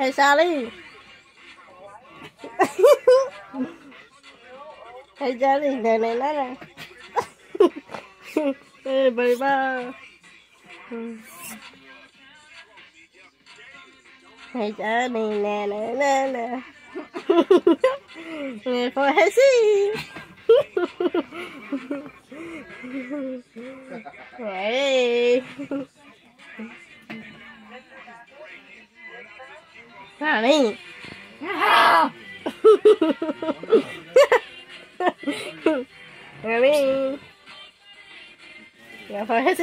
Hey Charlie. hey Charlie, nè nè nè nè. Ê bầy ba. Hey Charlie, nè nè nè nè. Nè for Hesi. Hey. Not me. Not me. Yeah, for his